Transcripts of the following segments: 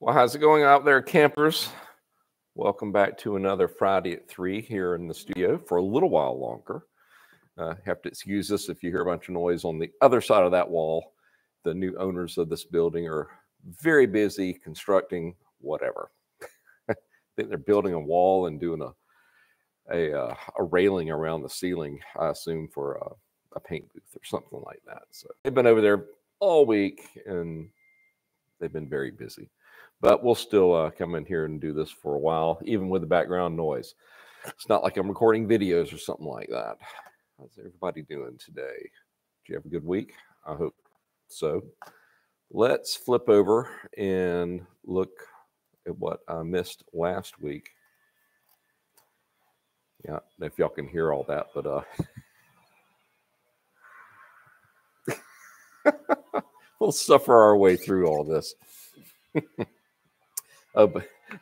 Well, how's it going out there, campers? Welcome back to another Friday at 3 here in the studio for a little while longer. Uh, have to excuse us if you hear a bunch of noise on the other side of that wall. The new owners of this building are very busy constructing whatever. I think they're building a wall and doing a a, uh, a railing around the ceiling, I assume, for a, a paint booth or something like that. So they've been over there all week and they've been very busy but we'll still uh, come in here and do this for a while, even with the background noise. It's not like I'm recording videos or something like that. How's everybody doing today? Do you have a good week? I hope so. Let's flip over and look at what I missed last week. Yeah, if y'all can hear all that, but uh, we'll suffer our way through all this. Uh,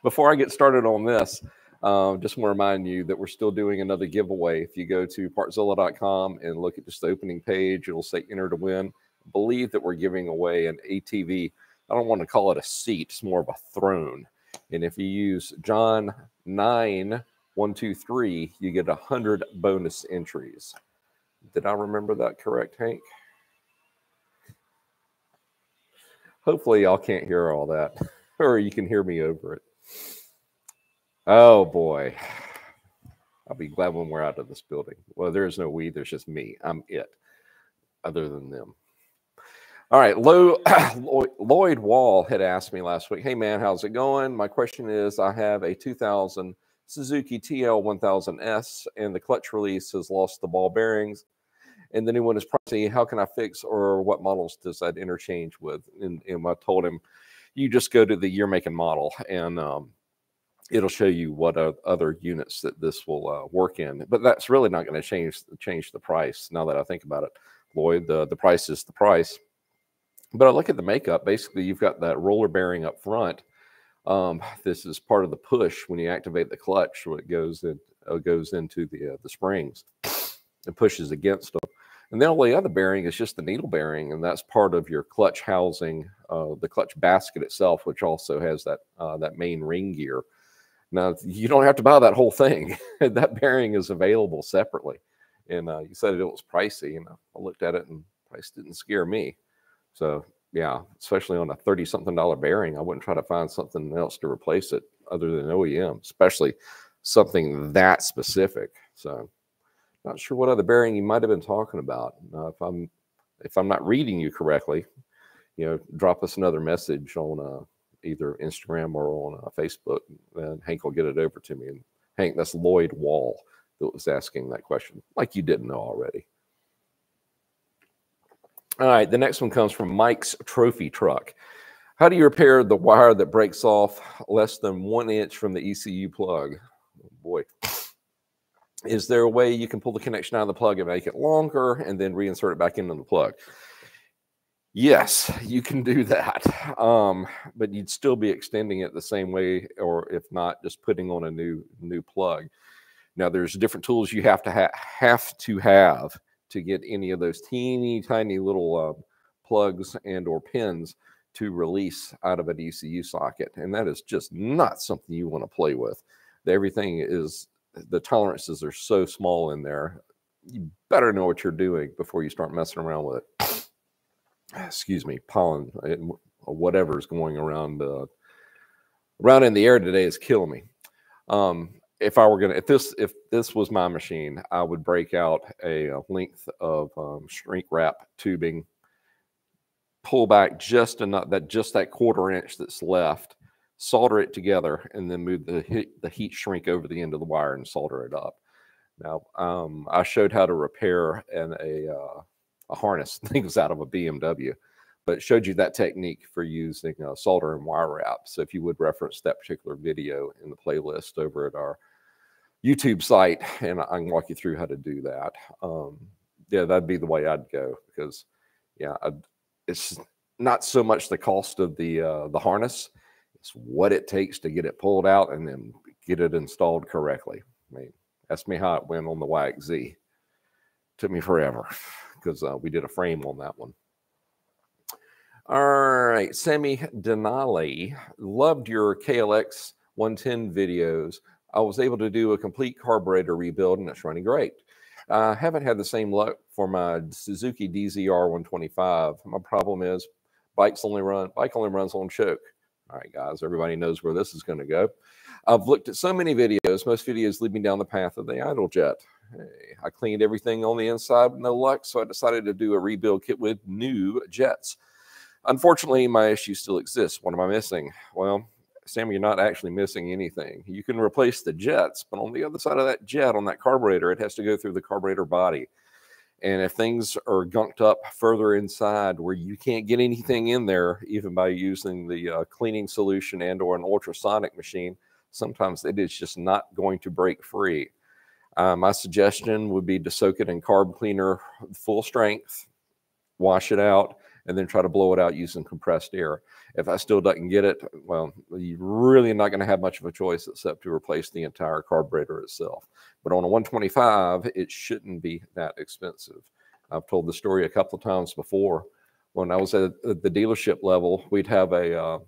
before I get started on this, um, just want to remind you that we're still doing another giveaway. If you go to partzilla.com and look at just the opening page, it'll say enter to win. I believe that we're giving away an ATV. I don't want to call it a seat, it's more of a throne. And if you use John 9, 1, 2, 3, you get 100 bonus entries. Did I remember that correct, Hank? Hopefully, y'all can't hear all that. or you can hear me over it. Oh boy. I'll be glad when we're out of this building. Well, there is no we, there's just me. I'm it, other than them. All right. Lou, Lloyd Wall had asked me last week, Hey, man, how's it going? My question is I have a 2000 Suzuki TL 1000S, and the clutch release has lost the ball bearings, and the new one is pricey. How can I fix, or what models does that interchange with? And, and I told him, you just go to the year, make, and model, and um, it'll show you what uh, other units that this will uh, work in. But that's really not going to change change the price. Now that I think about it, Lloyd, the the price is the price. But I look at the makeup. Basically, you've got that roller bearing up front. Um, this is part of the push when you activate the clutch. What goes in uh, goes into the uh, the springs and pushes against them. And then all the other bearing is just the needle bearing, and that's part of your clutch housing, uh, the clutch basket itself, which also has that uh, that main ring gear. Now you don't have to buy that whole thing; that bearing is available separately. And uh, you said it was pricey, and I looked at it, and price didn't scare me. So yeah, especially on a thirty something dollar bearing, I wouldn't try to find something else to replace it other than OEM, especially something that specific. So not sure what other bearing you might have been talking about. Uh, if I'm if I'm not reading you correctly, you know, drop us another message on uh, either Instagram or on uh, Facebook, and Hank will get it over to me. And Hank, that's Lloyd Wall that was asking that question, like you didn't know already. All right, the next one comes from Mike's Trophy Truck. How do you repair the wire that breaks off less than one inch from the ECU plug? Oh boy is there a way you can pull the connection out of the plug and make it longer and then reinsert it back into the plug? Yes, you can do that. Um, but you'd still be extending it the same way, or if not, just putting on a new new plug. Now, there's different tools you have to ha- have to have to get any of those teeny tiny little uh, plugs and or pins to release out of a ECU socket, and that is just not something you want to play with. Everything is the tolerances are so small in there. You better know what you're doing before you start messing around with it. Excuse me, pollen, eh, whatever is going around uh, around in the air today is killing me. Um, if I were gonna, if this if this was my machine, I would break out a, a length of um, shrink wrap tubing, pull back just enough that just that quarter inch that's left, solder it together, and then move the heat, the heat shrink over the end of the wire and solder it up. Now, um, I showed how to repair an, a, uh, a harness. things out of a BMW, but showed you that technique for using uh, solder and wire wrap. So if you would reference that particular video in the playlist over at our YouTube site, and I can walk you through how to do that. Um, yeah, that'd be the way I'd go because, yeah, I'd, it's not so much the cost of the uh, the harness it's what it takes to get it pulled out and then get it installed correctly. I mean, ask me how it went on the YXZ. Took me forever because uh, we did a frame on that one. All right, Sammy Denali, loved your KLX 110 videos. I was able to do a complete carburetor rebuild and it's running great. I haven't had the same luck for my Suzuki DRZ 125. My problem is bikes only run, bike only runs on choke. All right, guys, everybody knows where this is going to go. I've looked at so many videos. Most videos lead me down the path of the idle jet. Hey, I cleaned everything on the inside, no luck, so I decided to do a rebuild kit with new jets. Unfortunately, my issue still exists. What am I missing? Well, Sam, you're not actually missing anything. You can replace the jets, but on the other side of that jet, on that carburetor, it has to go through the carburetor body. And if things are gunked up further inside where you can't get anything in there, even by using the uh, cleaning solution and or an ultrasonic machine, sometimes it is just not going to break free. Uh, my suggestion would be to soak it in carb cleaner full strength, wash it out, and then try to blow it out using compressed air. If I still doesn't get it, well, you're really not going to have much of a choice except to replace the entire carburetor itself. But on a 125, it shouldn't be that expensive. I've told the story a couple of times before. When I was at the dealership level, we'd have a, uh,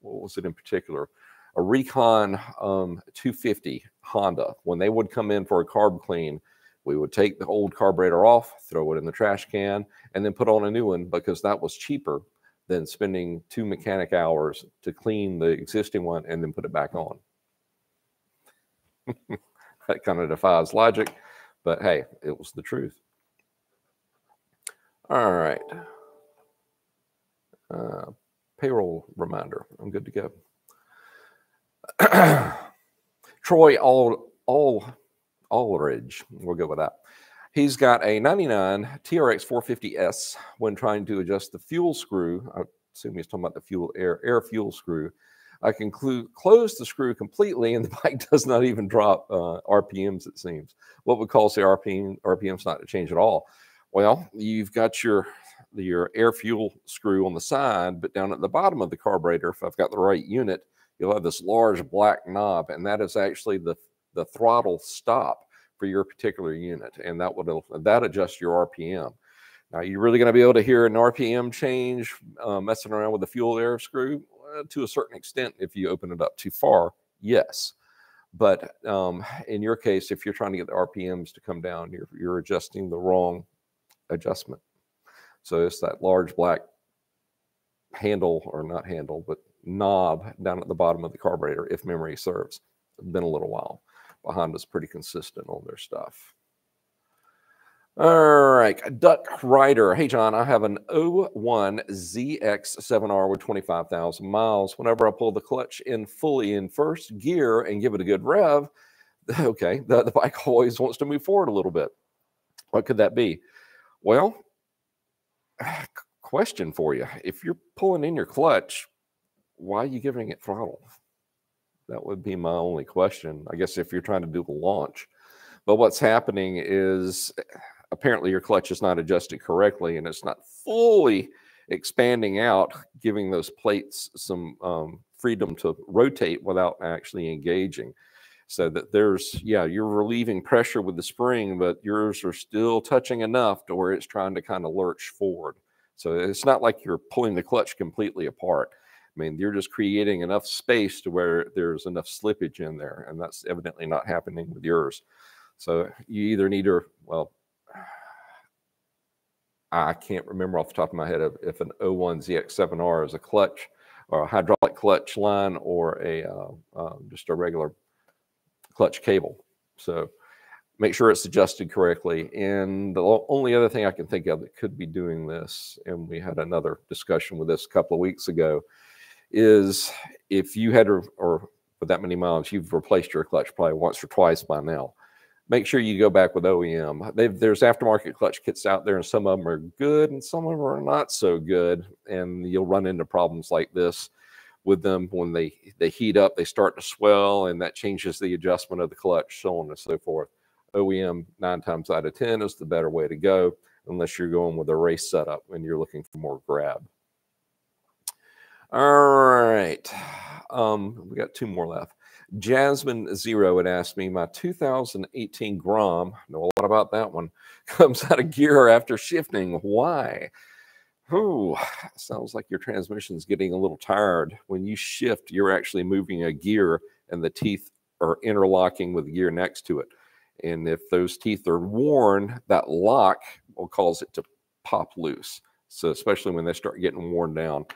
what was it in particular? A Recon um, 250 Honda. When they would come in for a carb clean, we would take the old carburetor off, throw it in the trash can, and then put on a new one because that was cheaper than spending two mechanic hours to clean the existing one and then put it back on. that kind of defies logic, but hey, it was the truth. All right. Uh, payroll reminder. I'm good to go. Troy All All Aldridge. We'll go with that. He's got a 99 TRX 450S when trying to adjust the fuel screw. I assume he's talking about the fuel air air fuel screw. I can close the screw completely, and the bike does not even drop uh, RPMs. It seems. What would cause the RPM RPMs not to change at all? Well, you've got your your air fuel screw on the side, but down at the bottom of the carburetor, if I've got the right unit, you'll have this large black knob, and that is actually the the throttle stop for your particular unit, and that would that adjusts your RPM. Now, you're really going to be able to hear an RPM change uh, messing around with the fuel air screw well, to a certain extent. If you open it up too far, yes. But um, in your case, if you're trying to get the RPMs to come down, you're, you're adjusting the wrong adjustment. So it's that large black handle, or not handle, but knob down at the bottom of the carburetor, if memory serves. It's been a little while. Honda's pretty consistent on their stuff. All right, Duck Rider. Hey, John, I have an 01 ZX7R with 25,000 miles. Whenever I pull the clutch in fully in first gear and give it a good rev, okay, the, the bike always wants to move forward a little bit. What could that be? Well, question for you. If you're pulling in your clutch, why are you giving it throttle? That would be my only question. I guess if you're trying to do the launch. But what's happening is apparently your clutch is not adjusted correctly and it's not fully expanding out, giving those plates some um, freedom to rotate without actually engaging. So that there's, yeah, you're relieving pressure with the spring, but yours are still touching enough to where it's trying to kind of lurch forward. So it's not like you're pulling the clutch completely apart. I mean, you're just creating enough space to where there's enough slippage in there, and that's evidently not happening with yours. So you either need to, well, I can't remember off the top of my head if an 01 ZX7R is a clutch or a hydraulic clutch line or a uh, uh, just a regular clutch cable. So make sure it's adjusted correctly. And the only other thing I can think of that could be doing this, and we had another discussion with this a couple of weeks ago, is if you had, or with that many miles, you've replaced your clutch probably once or twice by now. Make sure you go back with OEM. They've, there's aftermarket clutch kits out there, and some of them are good, and some of them are not so good. And you'll run into problems like this with them when they they heat up, they start to swell, and that changes the adjustment of the clutch, so on and so forth. OEM nine times out of ten is the better way to go, unless you're going with a race setup and you're looking for more grab. All right. Um, we got two more left. Jasmine Zero had asked me, my 2018 Grom, know a lot about that one, comes out of gear after shifting. Why? Oh, sounds like your transmission's getting a little tired. When you shift, you're actually moving a gear and the teeth are interlocking with the gear next to it. And if those teeth are worn, that lock will cause it to pop loose. So especially when they start getting worn down.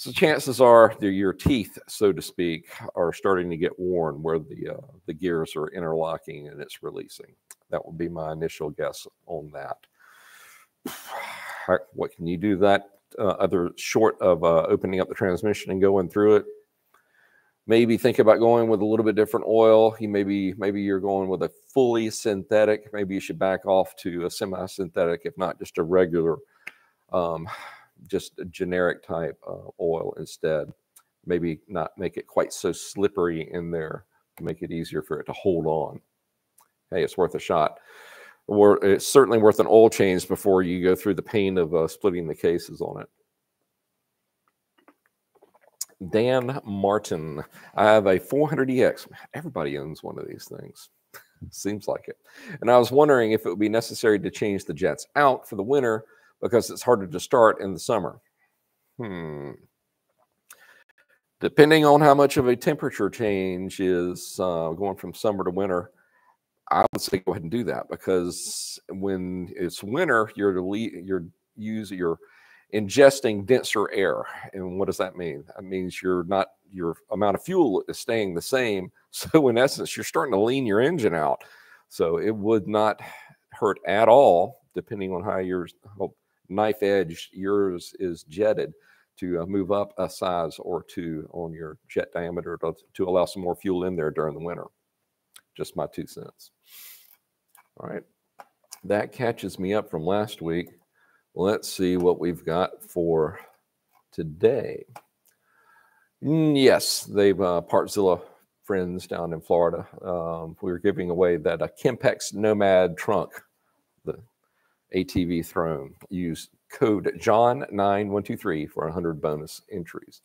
So chances are your teeth, so to speak, are starting to get worn where the uh, the gears are interlocking and it's releasing. That would be my initial guess on that. What can you do that uh, other short of uh, opening up the transmission and going through it? maybe think about going with a little bit different oil. You maybe maybe you're going with a fully synthetic. Maybe you should back off to a semi-synthetic, if not just a regular, um, just a generic type uh, oil instead. Maybe not make it quite so slippery in there to make it easier for it to hold on. Hey, it's worth a shot. Or it's certainly worth an oil change before you go through the pain of uh, splitting the cases on it. Dan Martin. I have a 400EX. Everybody owns one of these things. Seems like it. And I was wondering if it would be necessary to change the jets out for the winter because it's harder to start in the summer. Hmm. Depending on how much of a temperature change is uh, going from summer to winter, I would say go ahead and do that because when it's winter, you're leave, you're use your ingesting denser air. And what does that mean? That means you're not your amount of fuel is staying the same. So in essence, you're starting to lean your engine out. So it would not hurt at all, depending on how your knife edge yours is jetted to uh, move up a size or two on your jet diameter to, to allow some more fuel in there during the winter. Just my two cents. All right. That catches me up from last week. Let's see what we've got for today. Mm, yes, they've uh, Partzilla friends down in Florida. Um, we were giving away that uh, Kimpex Nomad trunk, ATV throne. Use code John9123 for 100 bonus entries.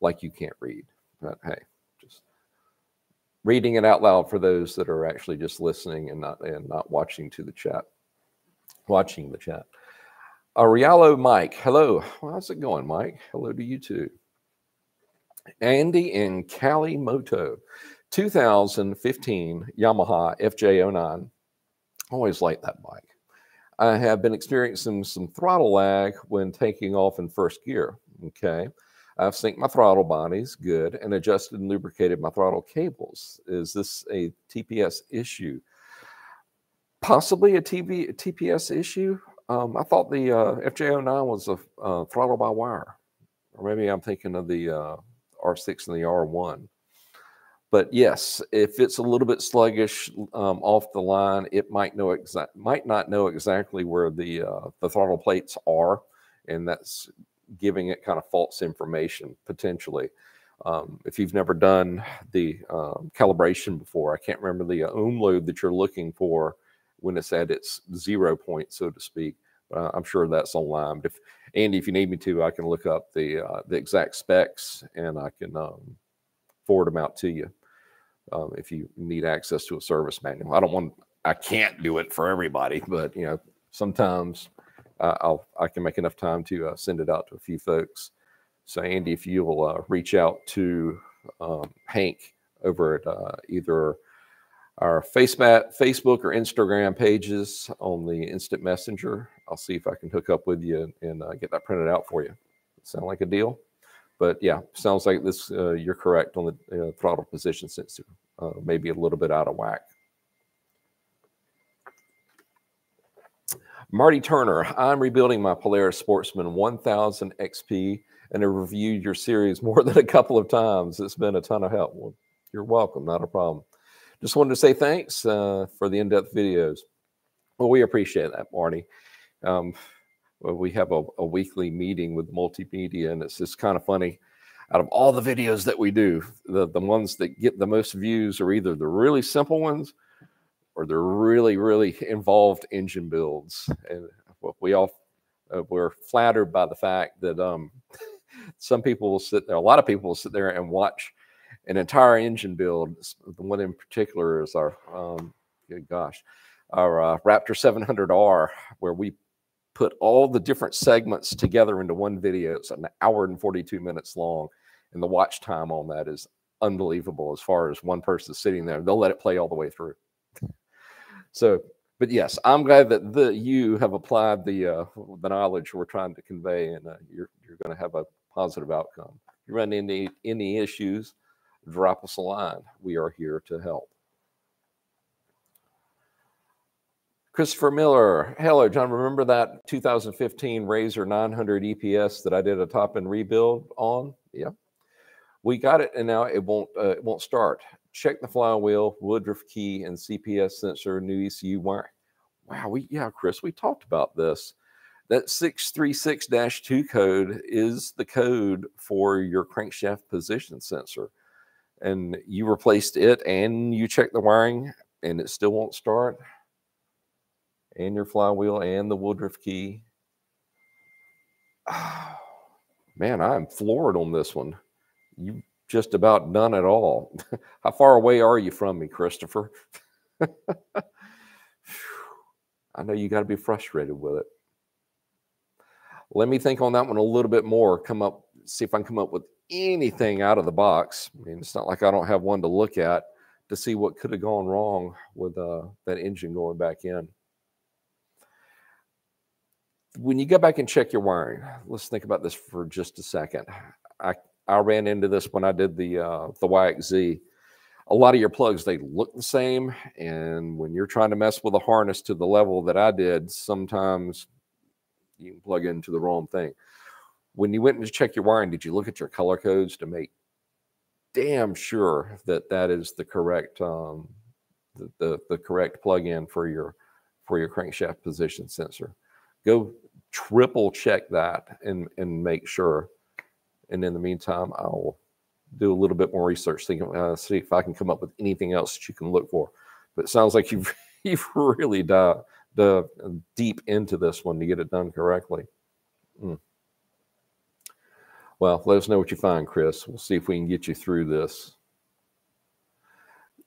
Like you can't read, but hey, just reading it out loud for those that are actually just listening and not and not watching to the chat, watching the chat. Arialo Mike, hello. How's it going, Mike? Hello to you too. Andy in Cali Moto, 2015 Yamaha FJ09. Always like that bike. I have been experiencing some throttle lag when taking off in first gear. Okay. I've synced my throttle bodies, good, and adjusted and lubricated my throttle cables. Is this a TPS issue? Possibly a TV, TPS issue. Um, I thought the uh, FJ09 was a uh, throttle by wire, or maybe I'm thinking of the uh, R6 and the R1. But yes, if it's a little bit sluggish um, off the line, it might know exact might not know exactly where the uh, the throttle plates are, and that's giving it kind of false information potentially. Um, if you've never done the um, calibration before, I can't remember the uh, ohm load that you're looking for when it's at its zero point, so to speak. I'm sure that's online. But if Andy, if you need me to, I can look up the uh, the exact specs and I can um, forward them out to you um, if you need access to a service manual. I don't want, I can't do it for everybody, but you know, sometimes uh, I'll I can make enough time to uh, send it out to a few folks. So Andy, if you will uh, reach out to um, Hank over at uh, either our Facebook or Instagram pages on the instant messenger. I'll see if I can hook up with you and uh, get that printed out for you. Sound like a deal? But yeah, sounds like this. Uh, you're correct on the uh, throttle position sensor. Uh, maybe a little bit out of whack. Marty Turner, I'm rebuilding my Polaris Sportsman 1000 XP and have reviewed your series more than a couple of times. It's been a ton of help. Well, you're welcome, not a problem. Just wanted to say thanks uh, for the in-depth videos. Well, we appreciate that, Marty. Um, we have a, a, weekly meeting with multimedia, and it's just kind of funny. Out of all the videos that we do, the, the ones that get the most views are either the really simple ones or the really, really involved engine builds. And we all uh, we're flattered by the fact that um, some people will sit there, a lot of people will sit there and watch an entire engine build. The one in particular is our, um, good gosh, our uh, Raptor 700R, where we put all the different segments together into one video. It's an hour and 42 minutes long. And the watch time on that is unbelievable as far as one person sitting there. They'll let it play all the way through. So, but yes, I'm glad that the you have applied the uh, the knowledge we're trying to convey, and uh, you're you're going to have a positive outcome. If you run into any issues, drop us a line. We are here to help. Christopher Miller, hello, John. Remember that 2015 RZR 900 EPS that I did a top end rebuild on? Yeah, we got it, and now it won't uh, it won't start. Check the flywheel, Woodruff key, and CPS sensor, new ECU wire. Wow, we yeah, Chris, we talked about this. That 636-2 code is the code for your crankshaft position sensor. And you replaced it and you checked the wiring and it still won't start and your flywheel and the Woodruff key. Oh, man, I'm floored on this one. You just about none at all. How far away are you from me, Christopher? I know you got to be frustrated with it. Let me think on that one a little bit more. Come up, see if I can come up with anything out of the box. I mean, it's not like I don't have one to look at to see what could have gone wrong with uh, that engine going back in when you go back and check your wiring, let's think about this for just a second. I, I ran into this when I did the uh, the YXZ. A lot of your plugs they look the same, and when you're trying to mess with a harness to the level that I did, sometimes you can plug into the wrong thing. When you went to check your wiring, did you look at your color codes to make damn sure that that is the correct um, the, the, the correct plug-in for your for your crankshaft position sensor? Go triple check that and and make sure. And in the meantime, I'll do a little bit more research, thinking, uh, see if I can come up with anything else that you can look for. But it sounds like you've you've really dug, dug deep into this one to get it done correctly. Mm. Well, let us know what you find, Chris. We'll see if we can get you through this.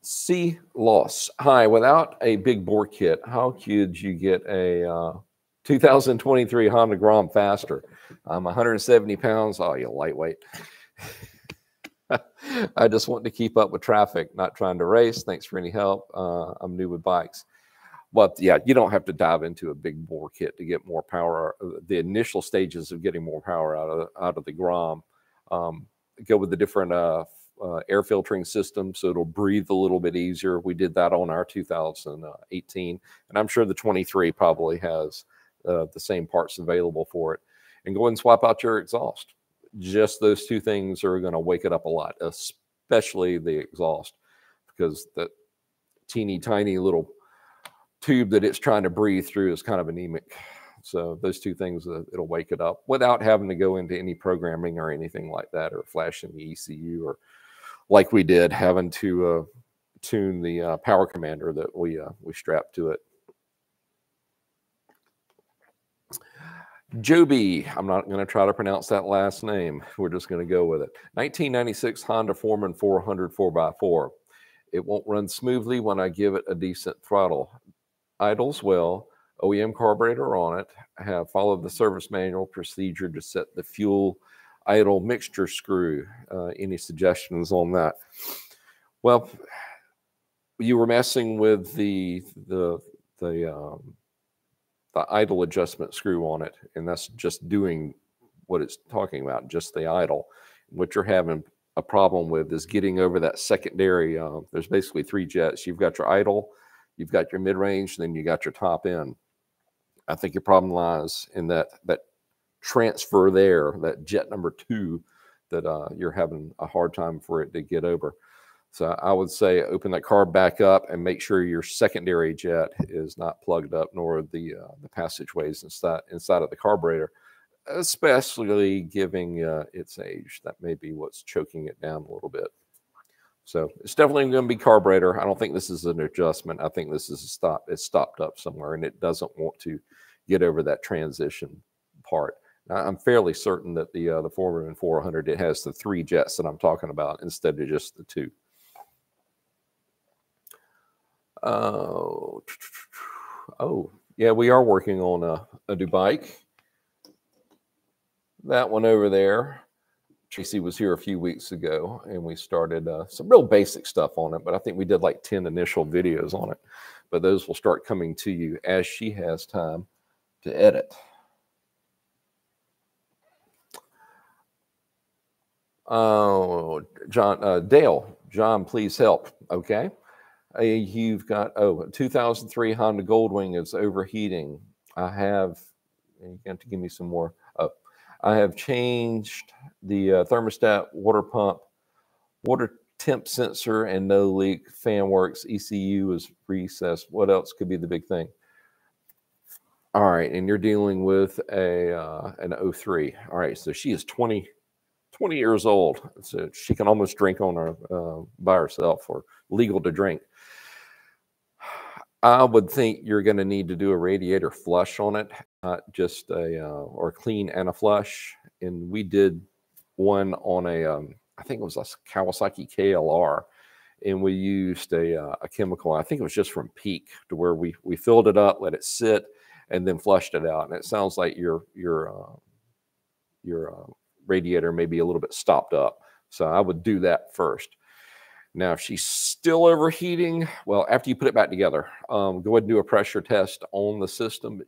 C loss. Hi, without a big bore kit, how could you get a uh, 2023 Honda Grom faster. I'm 170 pounds. Oh, you lightweight. I just want to keep up with traffic, not trying to race. Thanks for any help. Uh, I'm new with bikes. But yeah, you don't have to dive into a big bore kit to get more power. The initial stages of getting more power out of out of the Grom um, go with the different uh, uh, air filtering system, so it'll breathe a little bit easier. We did that on our 2018, and I'm sure the 23 probably has uh, the same parts available for it, and go ahead and swap out your exhaust. Just those two things are going to wake it up a lot, especially the exhaust, because that teeny tiny little tube that it's trying to breathe through is kind of anemic. So those two things, uh, it'll wake it up without having to go into any programming or anything like that, or flashing the ECU, or like we did having to uh, tune the uh, power commander that we uh, we strapped to it. Joby, I'm not going to try to pronounce that last name. We're just going to go with it. 1996 Honda Foreman 400 4x4. It won't run smoothly when I give it a decent throttle. Idles well, OEM carburetor on it. I have followed the service manual procedure to set the fuel idle mixture screw. Uh, any suggestions on that? Well, you were messing with the the the um, the idle adjustment screw on it, and that's just doing what it's talking about, just the idle. What you're having a problem with is getting over that secondary. Uh, there's basically three jets. You've got your idle, you've got your mid range, then you got your top end. I think your problem lies in that that transfer there, that jet number two, that uh, you're having a hard time for it to get over. So I would say open that carb back up and make sure your secondary jet is not plugged up, nor the uh, the passageways inside inside of the carburetor, especially giving uh, its age. That may be what's choking it down a little bit. So it's definitely going to be carburetor. I don't think this is an adjustment. I think this is a stop. It's stopped up somewhere, and it doesn't want to get over that transition part. I'm fairly certain that the uh, the Foreman 400 it has the three jets that I'm talking about instead of just the two. Oh, oh, Yeah, we are working on a, a new bike. That one over there. Tracy was here a few weeks ago and we started uh, some real basic stuff on it, but I think we did like 10 initial videos on it. But those will start coming to you as she has time to edit. Oh, John, uh, Dale, John, please help. Okay. Uh, you've got, oh, 2003 Honda Goldwing is overheating. I have, you got to give me some more. Oh, I have changed the uh, thermostat, water pump, water temp sensor, and no leak. Fan works. ECU is recessed. What else could be the big thing? All right, and you're dealing with a uh, an 03. All right, so she is 20, 20 years old. So she can almost drink on her uh, by herself or legal to drink. I would think you're going to need to do a radiator flush on it, not just a uh, or clean and a flush. And we did one on a, um, I think it was a Kawasaki KLR, and we used a, uh, a chemical. I think it was just from Peak to where we we filled it up, let it sit, and then flushed it out. And it sounds like your your uh, your uh, radiator may be a little bit stopped up. So I would do that first. Now, if she's still overheating, well, after you put it back together, um, go ahead and do a pressure test on the system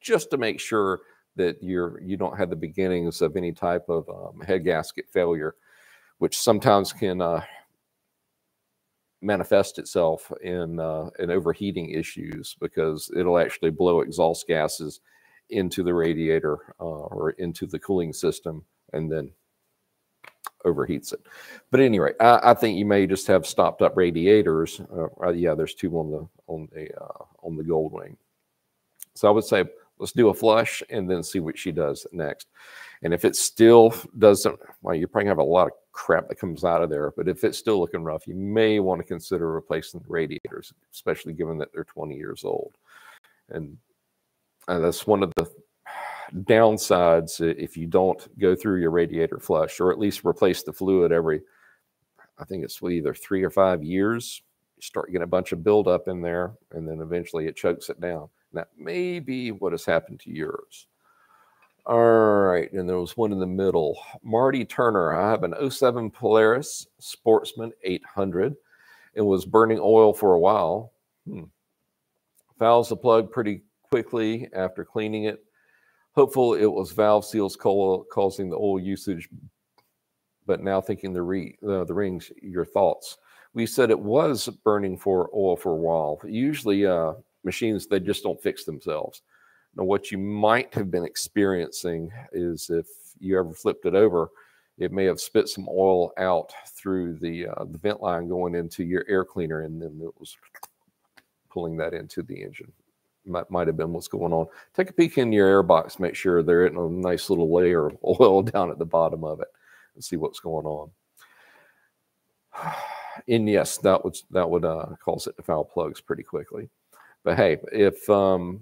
just to make sure that you're you don't have the beginnings of any type of um, head gasket failure, which sometimes can uh, manifest itself in uh, in overheating issues because it'll actually blow exhaust gases into the radiator uh, or into the cooling system, and then overheats it. But anyway, I, I, think you may just have stopped up radiators. Uh, uh, yeah, there's two on the on the uh, on the gold wing. So I would say let's do a flush and then see what she does next. And if it still doesn't, well, you probably have a lot of crap that comes out of there. But if it's still looking rough, you may want to consider replacing the radiators, especially given that they're 20 years old. And, and that's one of the downsides if you don't go through your radiator flush or at least replace the fluid every, I think it's either three or five years. You start getting a bunch of buildup in there, and then eventually it chokes it down. And that may be what has happened to yours. All right, and there was one in the middle. Marty Turner, I have an 07 Polaris Sportsman 800. It was burning oil for a while. Hmm. Fouls the plug pretty quickly after cleaning it. Hopeful it was valve seals causing the oil usage, but now thinking the, re, uh, the rings, your thoughts. We said it was burning for oil for a while. Usually uh, machines, they just don't fix themselves. Now, what you might have been experiencing is if you ever flipped it over, it may have spit some oil out through the uh, the vent line going into your air cleaner, and then it was pulling that into the engine might, might have been what's going on. Take a peek in your air box, make sure there isn't a nice little layer of oil down at the bottom of it, and see what's going on. And yes, that would that would uh, cause it to foul plugs pretty quickly. But hey, if um,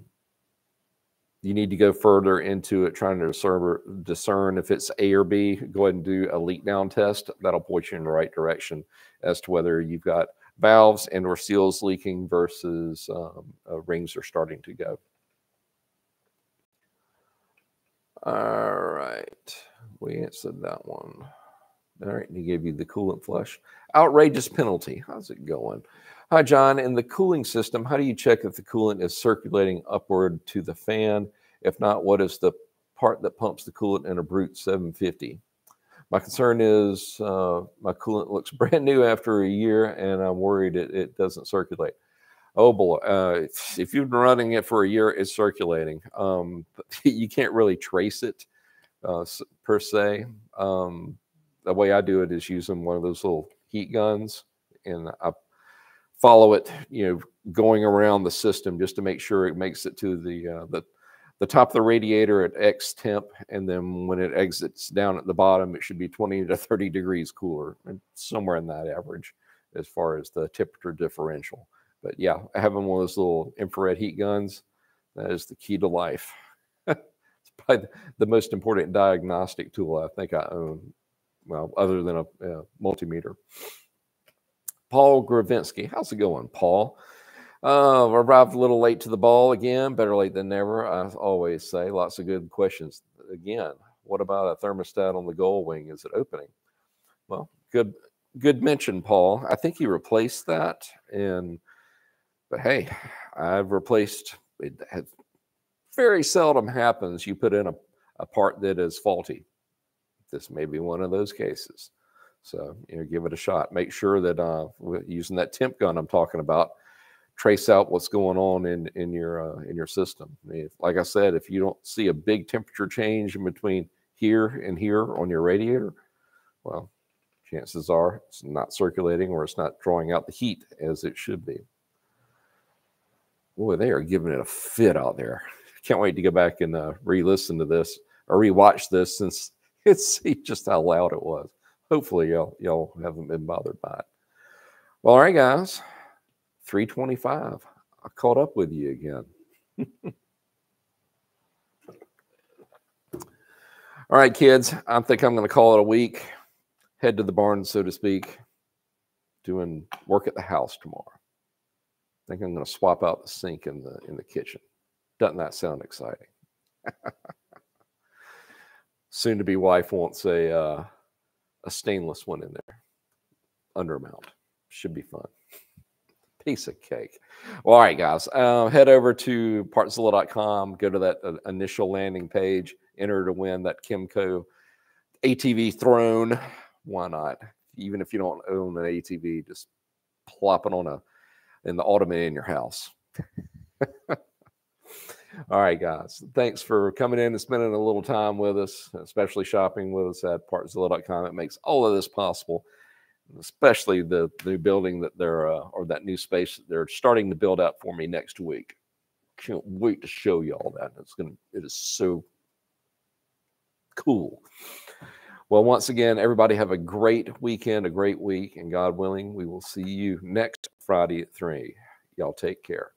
you need to go further into it, trying to discern, discern if it's A or B, go ahead and do a leak down test. That'll point you in the right direction as to whether you've got valves and or seals leaking versus um, uh, rings are starting to go. All right, we answered that one. All right, he gave you the coolant flush. Outrageous penalty. How's it going? Hi, John. In the cooling system, how do you check if the coolant is circulating upward to the fan? If not, what is the part that pumps the coolant in a Brute 750? My concern is uh, my coolant looks brand new after a year, and I'm worried it, it doesn't circulate. Oh boy, uh, if you've been running it for a year, it's circulating. Um, you can't really trace it uh, per se. Um, the way I do it is using one of those little heat guns, and I follow it, you know, going around the system just to make sure it makes it to the uh, the the top of the radiator at X temp, and then when it exits down at the bottom, it should be 20 to 30 degrees cooler, somewhere in that average as far as the temperature differential. But yeah, having one of those little infrared heat guns, that is the key to life. it's probably the most important diagnostic tool I think I own, well, other than a, a multimeter. Paul Gravinsky, how's it going, Paul? Uh, we arrived a little late to the ball again. Better late than never. I always say. Lots of good questions. Again, what about a thermostat on the Goldwing? Is it opening? Well, good, good mention, Paul. I think he replaced that, and but hey, I've replaced. It very seldom happens. You put in a, a part that is faulty. This may be one of those cases. So you know, give it a shot. Make sure that uh, using that temp gun I'm talking about, trace out what's going on in in your uh, in your system. Like I said, if you don't see a big temperature change in between here and here on your radiator, well, chances are it's not circulating or it's not drawing out the heat as it should be. Boy, they are giving it a fit out there. Can't wait to go back and uh, re-listen to this or re-watch this since it's just how loud it was. Hopefully, y'all y'all haven't been bothered by it. Well, all right, guys. 325. I caught up with you again. All right, kids. I think I'm going to call it a week. Head to the barn, so to speak. Doing work at the house tomorrow. I think I'm going to swap out the sink in the in the kitchen. Doesn't that sound exciting? Soon to be wife wants a uh, a stainless one in there. Undermount should be fun piece of cake. Well, all right, guys, uh, head over to partzilla.com, go to that uh, initial landing page, enter to win that Kimpex ATV throne. Why not? Even if you don't own an ATV, just plop it on a in the ottoman in your house. All right, guys. Thanks for coming in and spending a little time with us, especially shopping with us at partzilla.com. It makes all of this possible especially the new building that they're uh, or that new space that they're starting to build out for me next week. Can't wait to show you all that. It's gonna it is so cool. Well, once again, everybody have a great weekend, a great week, and God willing, we will see you next Friday at three. Y'all take care.